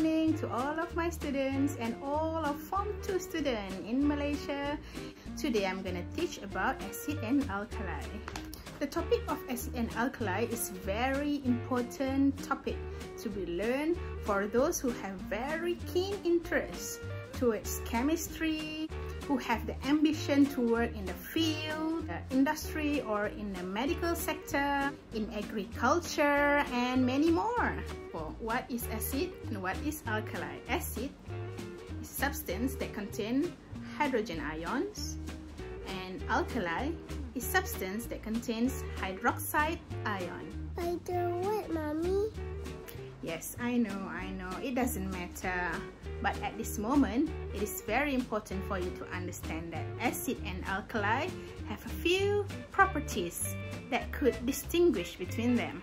morning to all of my students and all of Form 2 students in Malaysia. Today I'm gonna teach about acid and alkali. The topic of acid and alkali is very important topic to be learned for those who have very keen interest towards chemistry, who have the ambition to work in the field, the industry or in the medical sector, in agriculture and many more. Well, what is acid and what is alkali? Acid is substance that contain hydrogen ions and alkali is substance that contains hydroxide ion. I do what, mommy? Yes, I know, I know. It doesn't matter. But at this moment, it is very important for you to understand that acid and alkali have a few properties that could distinguish between them.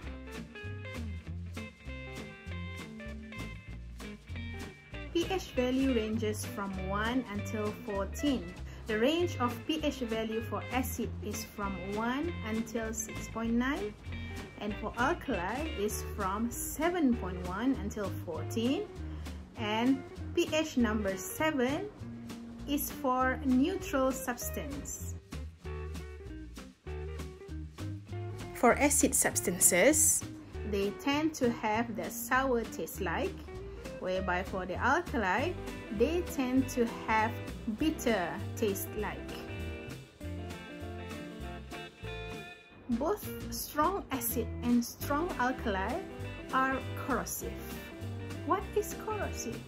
pH value ranges from 1 until 14. The range of pH value for acid is from 1 until 6.9 and for alkali is from 7.1 until 14 and pH number 7 is for neutral substance. For acid substances, they tend to have the sour taste like whereby for the alkali, they tend to have bitter taste like. Both strong acid and strong alkali are corrosive. What is corrosive?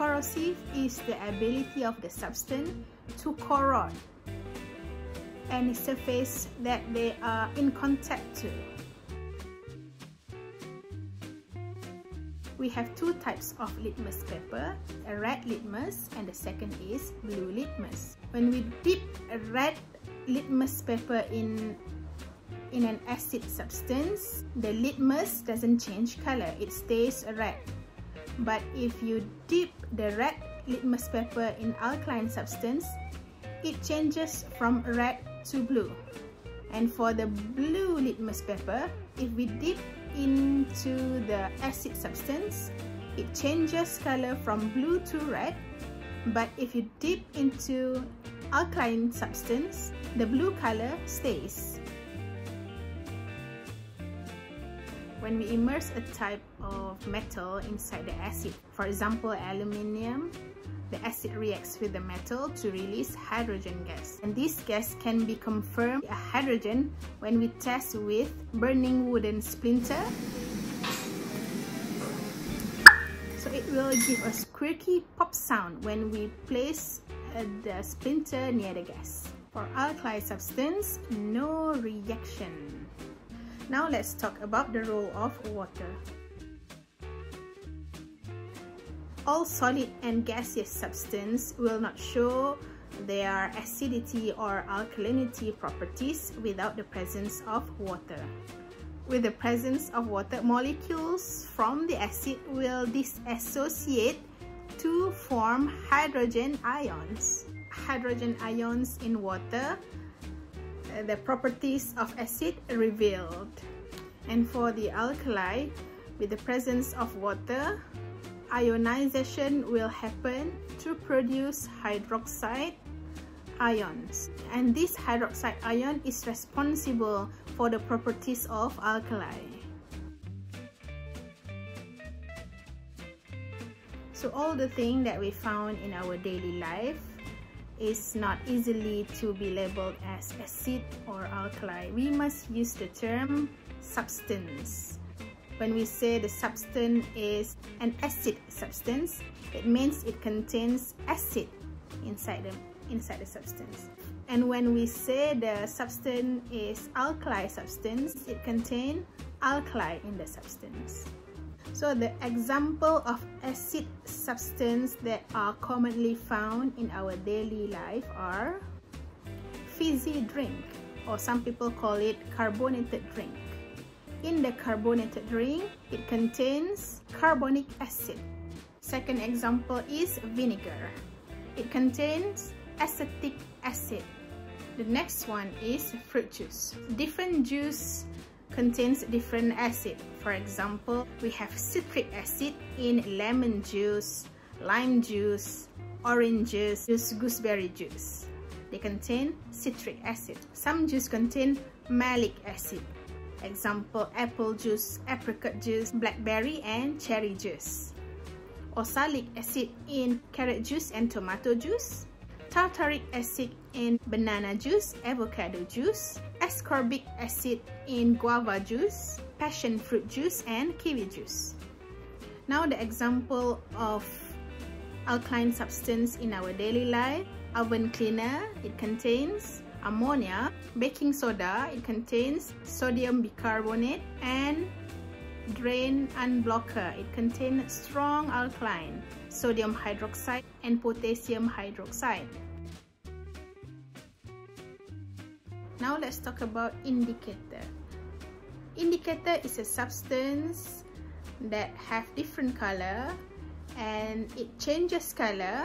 Corrosive is the ability of the substance to corrode any surface that they are in contact to. we have two types of litmus paper, a red litmus and the second is blue litmus. When we dip a red litmus paper in in an acid substance, the litmus doesn't change color, it stays red. But if you dip the red litmus paper in alkaline substance, it changes from red to blue. And for the blue litmus paper, if we dip into the acid substance, it changes color from blue to red. But if you dip into alkaline substance, the blue color stays. When we immerse a type of metal inside the acid, for example aluminium, the acid reacts with the metal to release hydrogen gas. And this gas can be confirmed a hydrogen when we test with burning wooden splinter. So it will give a squeaky pop sound when we place uh, the splinter near the gas. For alkali substance, no reaction. Now let's talk about the role of water. all solid and gaseous substance will not show their acidity or alkalinity properties without the presence of water. With the presence of water, molecules from the acid will disassociate to form hydrogen ions. Hydrogen ions in water, Uh, the properties of acid revealed. And for the alkali, with the presence of water, ionization will happen to produce hydroxide ions and this hydroxide ion is responsible for the properties of alkali. So all the things that we found in our daily life is not easily to be labeled as acid or alkali. We must use the term substance when we say the substance is an acid substance, it means it contains acid inside the, inside the substance. And when we say the substance is alkali substance, it contains alkali in the substance. So the example of acid substance that are commonly found in our daily life are fizzy drink or some people call it carbonated drink in the carbonated drink, it contains carbonic acid. Second example is vinegar. It contains acetic acid. The next one is fruit juice. Different juice contains different acid. For example, we have citric acid in lemon juice, lime juice, orange juice, gooseberry juice. They contain citric acid. Some juice contain malic acid. Example, apple juice, apricot juice, blackberry and cherry juice. Oxalic acid in carrot juice and tomato juice. Tartaric acid in banana juice, avocado juice. Ascorbic acid in guava juice, passion fruit juice and kiwi juice. Now the example of alkaline substance in our daily life. Oven cleaner, it contains ammonia, baking soda, it contains sodium bicarbonate, and drain unblocker, it contains strong alkaline, sodium hydroxide and potassium hydroxide. Now let's talk about indicator. Indicator is a substance that have different color and it changes color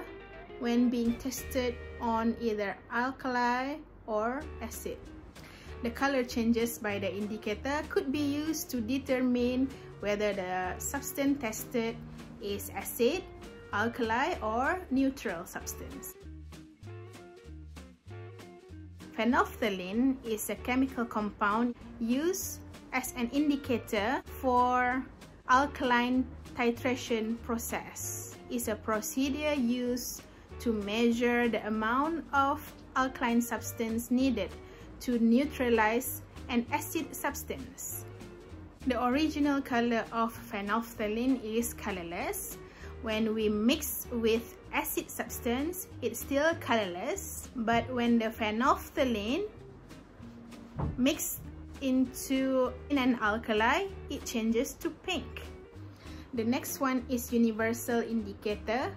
when being tested on either alkali or acid. The color changes by the indicator could be used to determine whether the substance tested is acid, alkali or neutral substance. Phenolphthalein is a chemical compound used as an indicator for alkaline titration process. It's a procedure used to measure the amount of alkaline substance needed to neutralize an acid substance. The original color of phenolphthalein is colorless. When we mix with acid substance, it's still colorless. But when the phenolphthalein mixed into in an alkali, it changes to pink. The next one is universal indicator.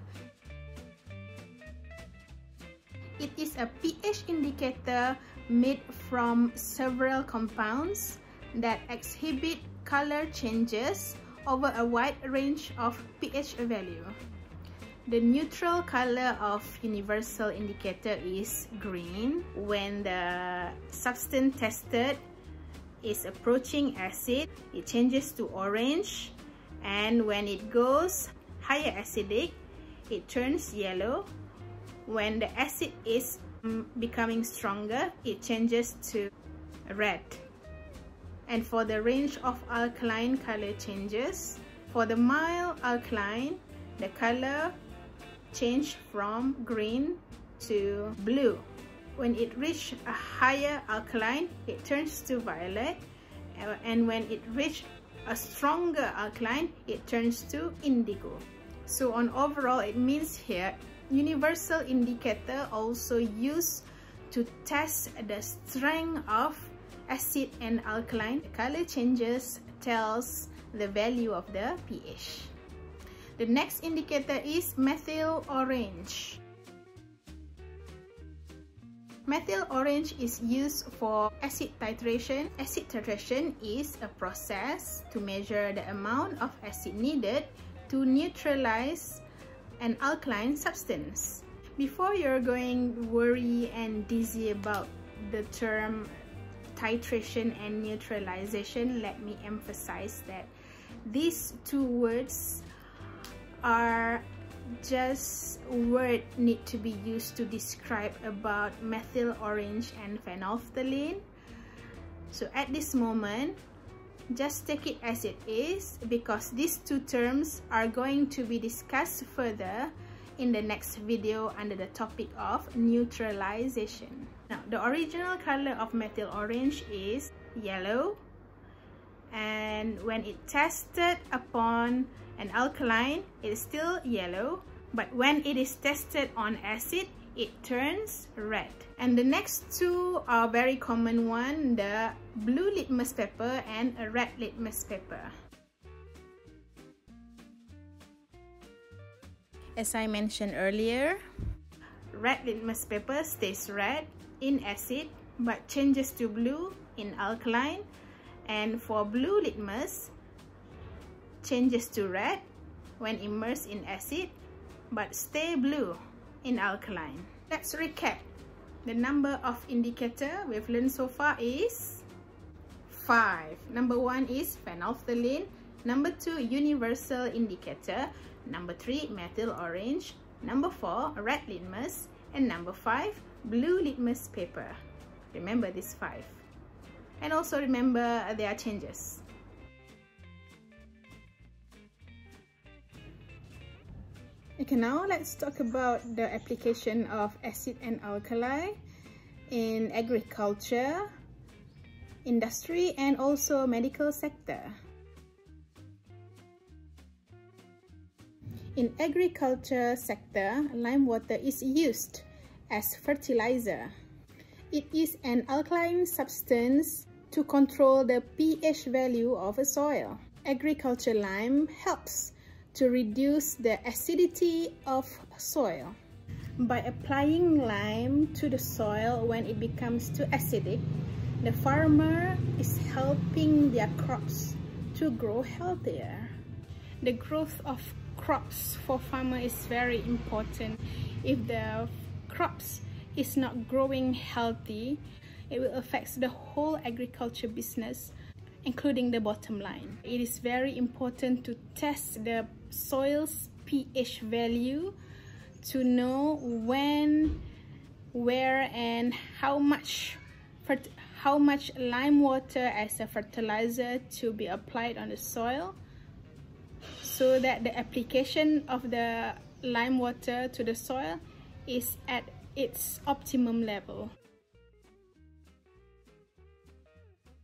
It is a pH indicator made from several compounds that exhibit color changes over a wide range of pH value. The neutral color of universal indicator is green when the substance tested is approaching acid. It changes to orange and when it goes higher acidic, it turns yellow when the acid is mm, becoming stronger, it changes to red. And for the range of alkaline color changes, for the mild alkaline, the color change from green to blue. When it reaches a higher alkaline, it turns to violet. Uh, and when it reaches a stronger alkaline, it turns to indigo. So on overall, it means here universal indicator also used to test the strength of acid and alkaline. The color changes tells the value of the pH. The next indicator is methyl orange. Methyl orange is used for acid titration. Acid titration is a process to measure the amount of acid needed to neutralize an alkaline substance. Before you're going worry and dizzy about the term titration and neutralization, let me emphasize that these two words are just word need to be used to describe about methyl orange and phenolphthalein. So at this moment, just take it as it is because these two terms are going to be discussed further in the next video under the topic of neutralization. Now, the original color of methyl orange is yellow and when it tested upon an alkaline, it is still yellow but when it is tested on acid, it turns red. And the next two are very common one, the blue litmus paper and a red litmus paper. As I mentioned earlier, red litmus paper stays red in acid but changes to blue in alkaline and for blue litmus changes to red when immersed in acid but stay blue in alkaline. Let's recap. The number of indicator we've learned so far is five. Number one is phenolphthalein. Number two, universal indicator. Number three, methyl orange. Number four, red litmus. And number five, blue litmus paper. Remember these five. And also remember their changes. Okay, now let's talk about the application of acid and alkali in agriculture, industry, and also medical sector. In agriculture sector, lime water is used as fertilizer. It is an alkaline substance to control the pH value of a soil. Agriculture lime helps to reduce the acidity of soil. By applying lime to the soil when it becomes too acidic, the farmer is helping their crops to grow healthier. The growth of crops for farmer is very important. If the crops is not growing healthy, it will affect the whole agriculture business, including the bottom line. It is very important to test the soil's pH value to know when, where, and how much how much lime water as a fertilizer to be applied on the soil so that the application of the lime water to the soil is at its optimum level.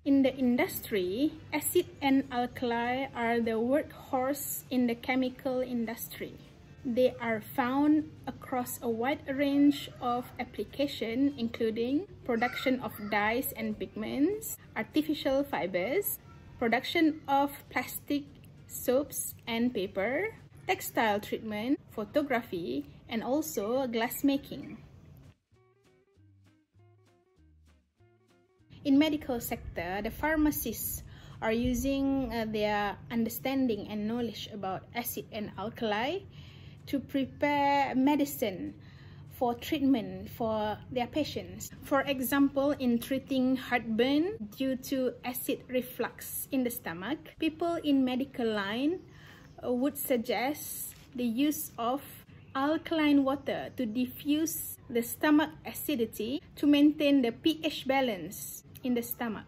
In the industry, acid and alkali are the workhorse in the chemical industry. They are found across a wide range of application including production of dyes and pigments, artificial fibers, production of plastic, soaps and paper, textile treatment, photography, and also glass making. In medical sector, the pharmacists are using uh, their understanding and knowledge about acid and alkali to prepare medicine for treatment for their patients. For example, in treating heartburn due to acid reflux in the stomach, people in medical line uh, would suggest the use of alkaline water to diffuse the stomach acidity to maintain the pH balance in the stomach.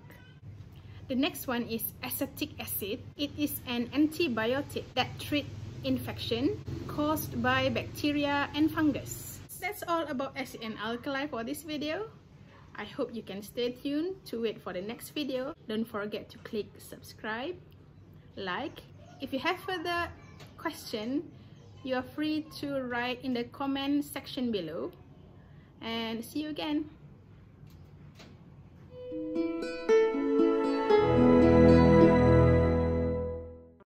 The next one is acetic acid. It is an antibiotic that treats infection caused by bacteria and fungus. That's all about acid and alkali for this video. I hope you can stay tuned to wait for the next video. Don't forget to click subscribe, like. If you have further question, you are free to write in the comment section below. And see you again.